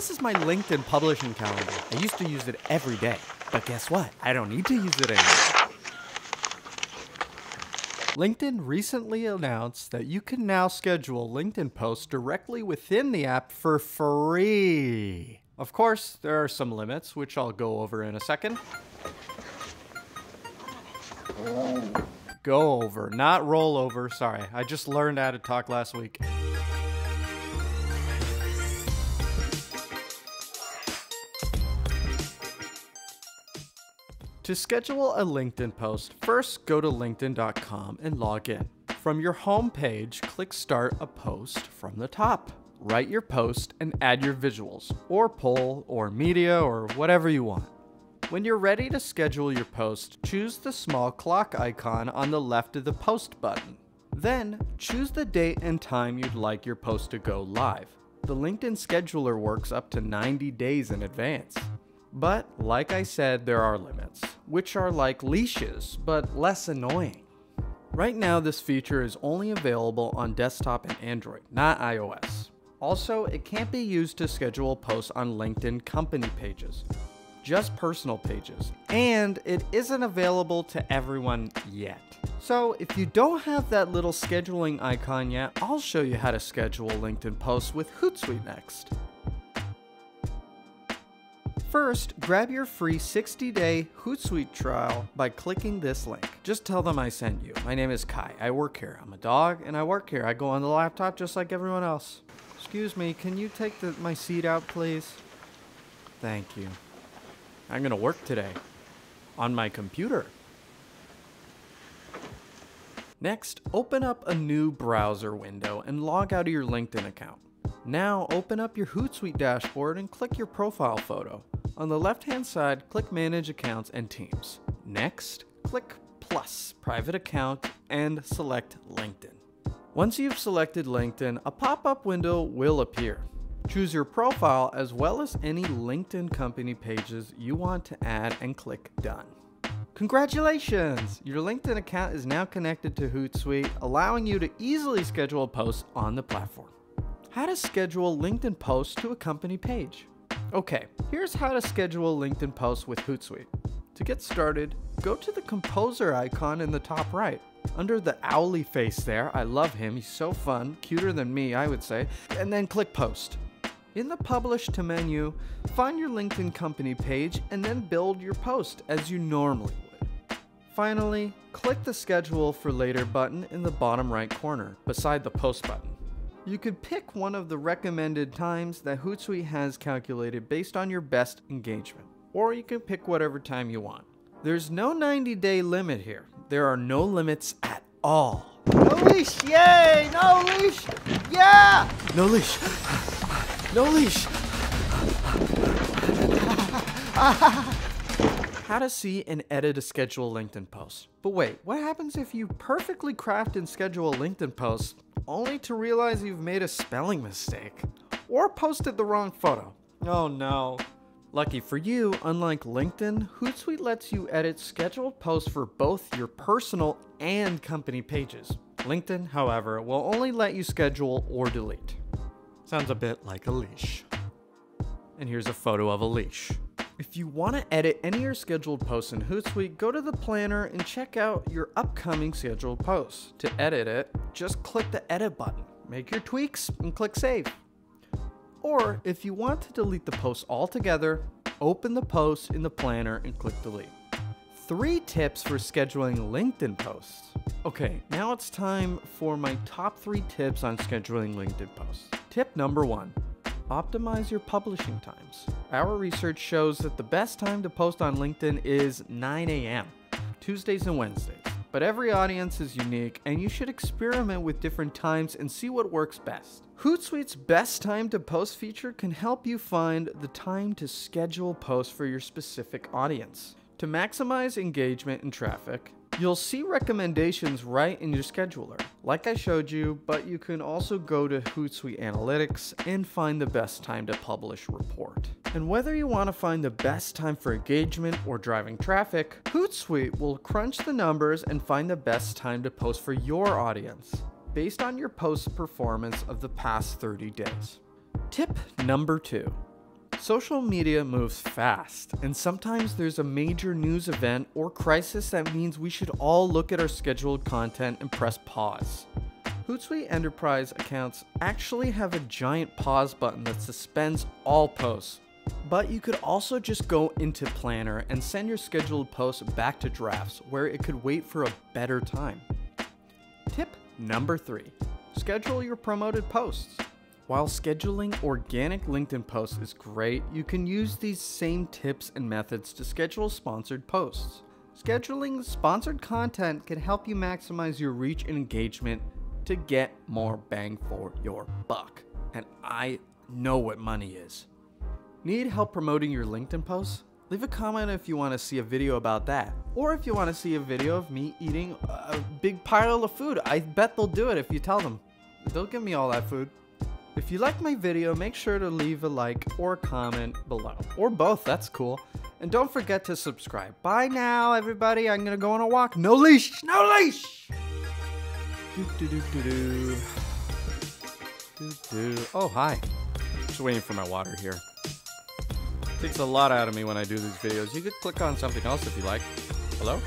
This is my LinkedIn publishing calendar. I used to use it every day. But guess what? I don't need to use it anymore. LinkedIn recently announced that you can now schedule LinkedIn posts directly within the app for free. Of course, there are some limits, which I'll go over in a second. Go over, not roll over. Sorry, I just learned how to talk last week. To schedule a LinkedIn post, first go to linkedin.com and log in. From your home page, click Start a Post from the top. Write your post and add your visuals, or poll, or media, or whatever you want. When you're ready to schedule your post, choose the small clock icon on the left of the Post button. Then, choose the date and time you'd like your post to go live. The LinkedIn scheduler works up to 90 days in advance. But, like I said, there are limits, which are like leashes, but less annoying. Right now, this feature is only available on desktop and Android, not iOS. Also, it can't be used to schedule posts on LinkedIn company pages, just personal pages, and it isn't available to everyone yet. So, if you don't have that little scheduling icon yet, I'll show you how to schedule LinkedIn posts with Hootsuite next. First, grab your free 60-day Hootsuite trial by clicking this link. Just tell them I sent you. My name is Kai. I work here. I'm a dog and I work here. I go on the laptop just like everyone else. Excuse me, can you take the, my seat out, please? Thank you. I'm gonna work today. On my computer. Next, open up a new browser window and log out of your LinkedIn account. Now open up your Hootsuite dashboard and click your profile photo. On the left hand side, click Manage Accounts and Teams. Next, click Plus, Private Account, and select LinkedIn. Once you've selected LinkedIn, a pop-up window will appear. Choose your profile as well as any LinkedIn company pages you want to add and click Done. Congratulations! Your LinkedIn account is now connected to Hootsuite, allowing you to easily schedule posts on the platform. How to schedule LinkedIn posts to a company page. Okay, here's how to schedule LinkedIn posts with Hootsuite. To get started, go to the composer icon in the top right. Under the owly face there, I love him, he's so fun, cuter than me, I would say, and then click post. In the Publish to menu, find your LinkedIn company page and then build your post as you normally would. Finally, click the Schedule for Later button in the bottom right corner, beside the Post button. You could pick one of the recommended times that Hootsuite has calculated based on your best engagement, or you can pick whatever time you want. There's no 90 day limit here. There are no limits at all. No leash, yay! No leash, yeah! No leash, no leash. How to see and edit a schedule LinkedIn post. But wait, what happens if you perfectly craft and schedule a LinkedIn post only to realize you've made a spelling mistake or posted the wrong photo? Oh no. Lucky for you, unlike LinkedIn, Hootsuite lets you edit scheduled posts for both your personal and company pages. LinkedIn, however, will only let you schedule or delete. Sounds a bit like a leash. And here's a photo of a leash. If you want to edit any of your scheduled posts in Hootsuite, go to the planner and check out your upcoming scheduled posts. To edit it, just click the edit button, make your tweaks, and click save. Or if you want to delete the post altogether, open the post in the planner and click delete. Three tips for scheduling LinkedIn posts. Okay, now it's time for my top three tips on scheduling LinkedIn posts. Tip number one optimize your publishing times. Our research shows that the best time to post on LinkedIn is 9 a.m., Tuesdays and Wednesdays. But every audience is unique, and you should experiment with different times and see what works best. Hootsuite's Best Time to Post feature can help you find the time to schedule posts for your specific audience. To maximize engagement and traffic, You'll see recommendations right in your scheduler, like I showed you, but you can also go to Hootsuite Analytics and find the best time to publish report. And whether you want to find the best time for engagement or driving traffic, Hootsuite will crunch the numbers and find the best time to post for your audience, based on your post performance of the past 30 days. Tip number two Social media moves fast, and sometimes there's a major news event or crisis that means we should all look at our scheduled content and press pause. Hootsuite Enterprise accounts actually have a giant pause button that suspends all posts. But you could also just go into Planner and send your scheduled posts back to drafts where it could wait for a better time. Tip number three schedule your promoted posts. While scheduling organic LinkedIn posts is great, you can use these same tips and methods to schedule sponsored posts. Scheduling sponsored content can help you maximize your reach and engagement to get more bang for your buck. And I know what money is. Need help promoting your LinkedIn posts? Leave a comment if you want to see a video about that. Or if you want to see a video of me eating a big pile of food. I bet they'll do it if you tell them. They'll give me all that food. If you like my video, make sure to leave a like or comment below. Or both, that's cool. And don't forget to subscribe. Bye now, everybody. I'm gonna go on a walk. No leash! No leash! Oh, hi. Just waiting for my water here. Takes a lot out of me when I do these videos. You could click on something else if you like. Hello?